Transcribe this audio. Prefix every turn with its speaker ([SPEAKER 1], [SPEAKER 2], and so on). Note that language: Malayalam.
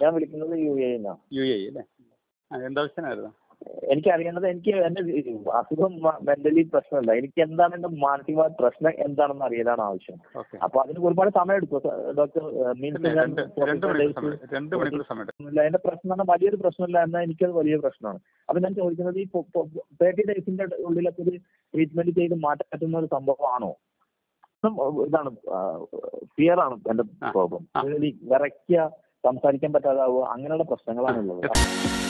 [SPEAKER 1] ഞാൻ വിളിക്കുന്നത് യു എ നിന്നാണ്
[SPEAKER 2] യു എ അല്ലേ എന്താവശ്യമായിരുന്നു
[SPEAKER 1] എനിക്ക് അറിയേണ്ടത് എനിക്ക് എന്റെ അസുഖം മെന്റലി പ്രശ്നമല്ല. എനിക്ക് എന്താണ് എന്റെ മാനസികമായ പ്രശ്നം എന്താണെന്ന് അറിയലാണ് ആവശ്യം. അപ്പൊ അതിന് ഒരുപാട് സമയം എടുക്കും. Doctor means. എന്റെ പ്രശ്നം എന്ന് പറഞ്ഞാൽ വലിയൊരു പ്രശ്നമില്ല എന്നാൽ എനിക്കത് വലിയ പ്രശ്നമാണ്. അപ്പൊ ഞാൻ ചോദിക്കുന്നത് ഈ തേർട്ടി ഡേയ്സിന്റെ ഉള്ളിലൊക്കെ ഒരു ട്രീറ്റ്മെന്റ് ചെയ്ത് മാറ്റാൻ പറ്റുന്ന ഒരു സംഭവമാണോ? ഇതാണ് ഫിയർ ആണ് എന്റെ പ്രോബ്ലം വിറയ്ക്കുക സംസാരിക്കാൻ പറ്റാതാവുക അങ്ങനെയുള്ള പ്രശ്നങ്ങളാണുള്ളത്